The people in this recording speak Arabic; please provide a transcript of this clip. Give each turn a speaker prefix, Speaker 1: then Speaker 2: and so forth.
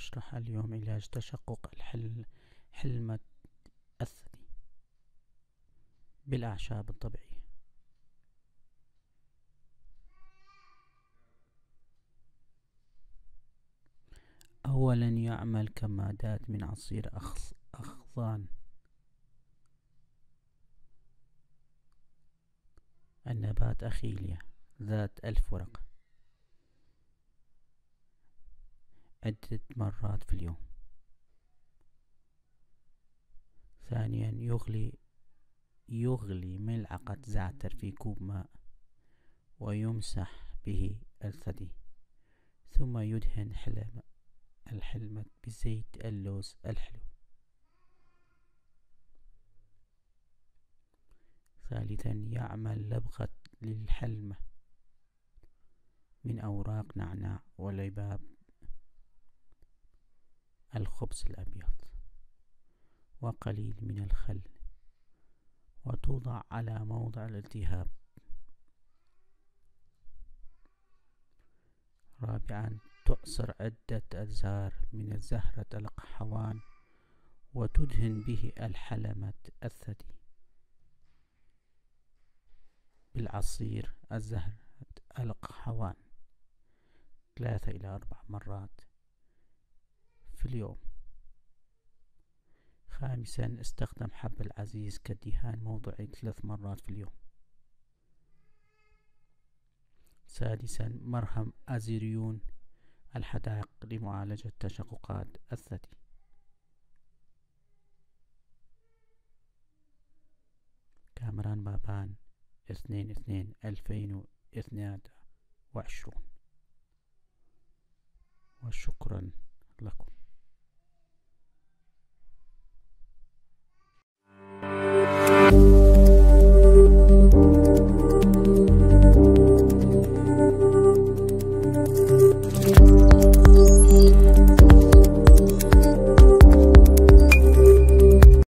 Speaker 1: سأشرح اليوم علاج تشقق الحل حلمة الثدي بالأعشاب الطبيعية. أولا يعمل كمادات من عصير أخضان. النبات أخيليا ذات ألف ورقة. عدة مرات في اليوم. ثانيا يغلي يغلي ملعقة زعتر في كوب ماء ويمسح به الثدي ثم يدهن حلم الحلمة بزيت اللوز الحلو. ثالثا يعمل لبغة للحلمة من أوراق نعناع ولباب الخبز الأبيض وقليل من الخل وتوضع على موضع الالتهاب. رابعا تعصر عدة أزهار من الزهرة القحوان وتدهن به الحلمة الثدي. بالعصير الزهر القحوان ثلاثة إلى أربع مرات. في اليوم. خامسا استخدم حب العزيز كدهان موضعي ثلاث مرات في اليوم. سادسا مرهم أزيريون الحدائق لمعالجة تشققات الثدي. كامران بابان اثنين اثنين ألفين واثنان وعشرون. وشكرا.